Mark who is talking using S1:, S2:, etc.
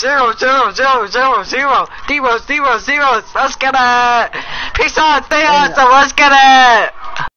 S1: Zero, zero, zero, zero, zero, zero, zero, zero. Let's get it. Peace out, stay awesome. Let's get it.